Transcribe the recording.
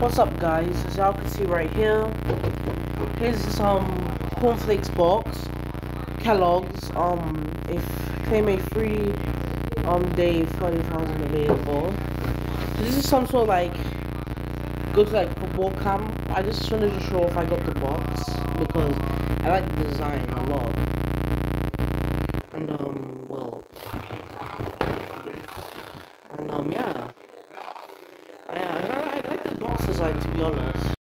What's up guys, as y'all can see right here, here's some cornflakes box, Kellogg's, um, if claim a free, um, day 40,000 available. So this is some sort of like, go to like football camp, I just wanted to show off I got the box, because I like the design a lot. And um, well, and um, yeah. I like to be honest.